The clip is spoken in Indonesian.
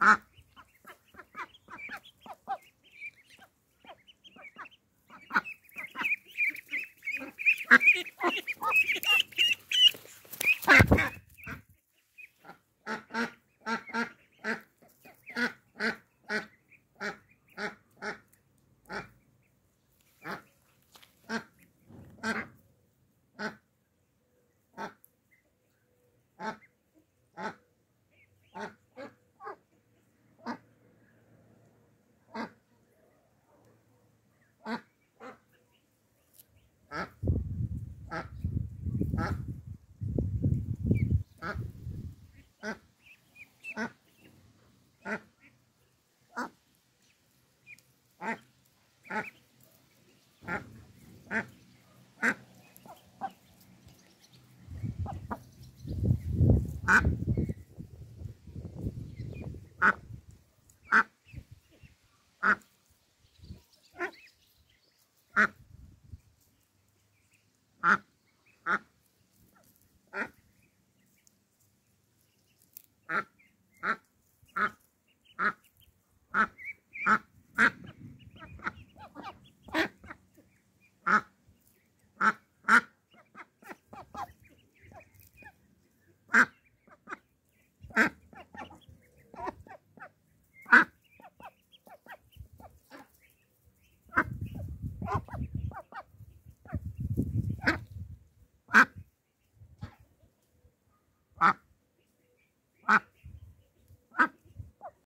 Ah. Huh? あっあっあっあっ